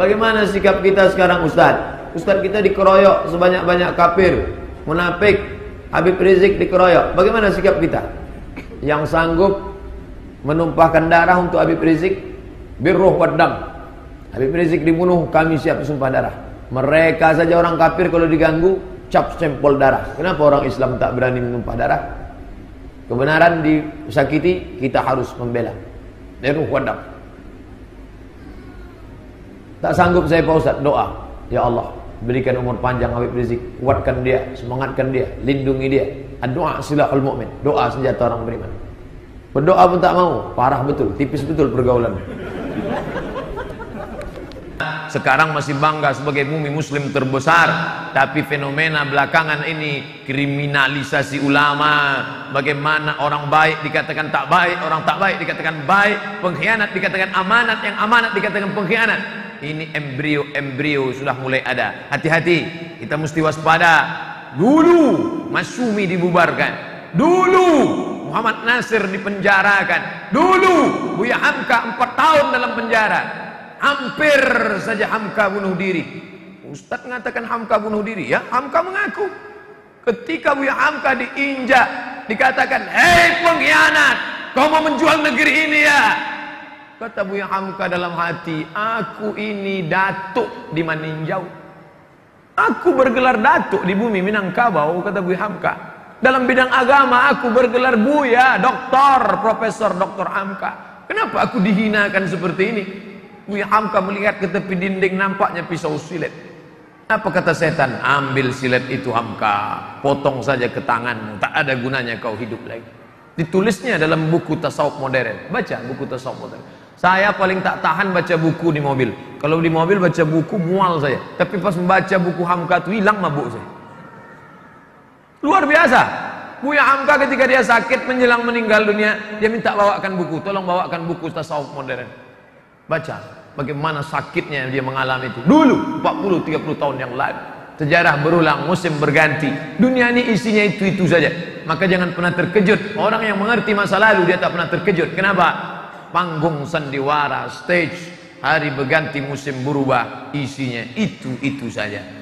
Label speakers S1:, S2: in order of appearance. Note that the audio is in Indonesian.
S1: Bagaimana sikap kita sekarang Ustaz? Ustaz kita dikeroyok sebanyak-banyak kafir, munafik, Habib Rizik dikeroyok. Bagaimana sikap kita? Yang sanggup menumpahkan darah untuk Habib Rizik, birruh wadam. Habib Rizik dibunuh, kami siap sumpah darah. Mereka saja orang kafir kalau diganggu, cap stempel darah. Kenapa orang Islam tak berani menumpah darah? Kebenaran disakiti, kita harus membela. Birruh wadam. Tak sanggup saya Pak Ustaz doa. Ya Allah, berikan umur panjang Habib Rizik, kuatkan dia, semangatkan dia, lindungi dia. Doa silahul mukmin. Doa senjata orang beriman. Berdoa pun tak mau, parah betul, tipis betul pergaulan. Sekarang masih bangga sebagai bumi muslim terbesar Tapi fenomena belakangan ini Kriminalisasi ulama Bagaimana orang baik dikatakan tak baik Orang tak baik dikatakan baik Pengkhianat dikatakan amanat Yang amanat dikatakan pengkhianat ini embrio-embrio sudah mulai ada. Hati-hati, kita mesti waspada. Dulu Masumi dibubarkan. Dulu Muhammad Nasir dipenjarakan. Dulu Buya Hamka empat tahun dalam penjara. Hampir saja Hamka bunuh diri. Ustaz mengatakan Hamka bunuh diri ya. Hamka mengaku. Ketika Buya Hamka diinjak, dikatakan, "Hei pengkhianat, kau mau menjual negeri ini ya?" Kata Buya Hamka dalam hati, aku ini datuk di Maninjau. Aku bergelar datuk di bumi Minangkabau, kata Buya Hamka. Dalam bidang agama aku bergelar Buya, doktor, profesor, doktor Hamka. Kenapa aku dihinakan seperti ini? Buya Hamka melihat ke tepi dinding nampaknya pisau silet. Apa kata setan? Ambil silet itu Hamka, potong saja ke tanganmu, tak ada gunanya kau hidup lagi. Ditulisnya dalam buku tasawuf modern. Baca buku tasawuf modern. Saya paling tak tahan baca buku di mobil. Kalau di mobil baca buku mual saya. Tapi pas membaca buku Hamka itu hilang mabuk saya. Luar biasa. Buya Hamka ketika dia sakit menjelang meninggal dunia, dia minta bawakan buku. Tolong bawakan buku tasawuf modern. Baca bagaimana sakitnya dia mengalami itu. Dulu 40 30 tahun yang lalu. Sejarah berulang, musim berganti. Dunia ini isinya itu-itu saja. Maka jangan pernah terkejut. Orang yang mengerti masa lalu dia tak pernah terkejut. Kenapa? Panggung sandiwara, stage, hari berganti musim berubah, isinya itu-itu saja.